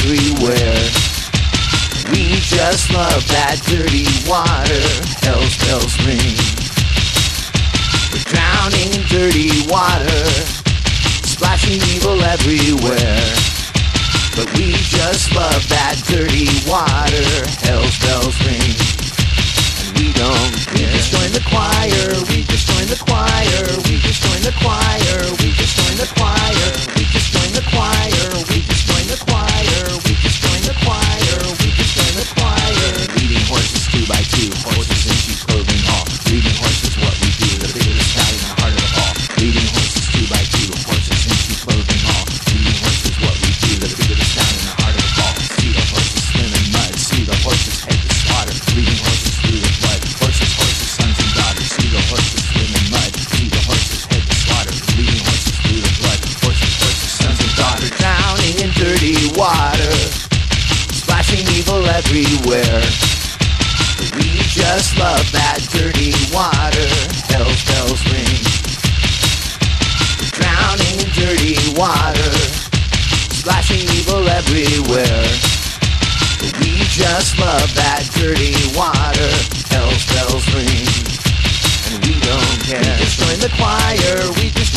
everywhere. We just love that dirty water. Hell's bells ring. We're drowning in dirty water, splashing evil everywhere. But we just love that dirty water. Hell's bells ring. And we don't care. Join the choir. Horses in sheep clothing all. Leading horses what we do. The biggest scout in the heart of the hall. Leading horses two by two. Horses in sheep clothing all. Leading horses what we do. The biggest scout in the heart of the hall. See the horses swim in mud. See the horses head to slaughter. Leading horses through the blood. Horses, horses, sons and daughters. See the horses swim in mud. See the horses head to slaughter. Leading horses through the blood. Horses, horses, sons and daughters. Drowning in dirty water. Splashing evil everywhere. Just love that dirty water. Hell's bells ring. Drowning in dirty water. Splashing evil everywhere. We just love that dirty water. Hell's bells ring. And we don't care. We just join the choir. We just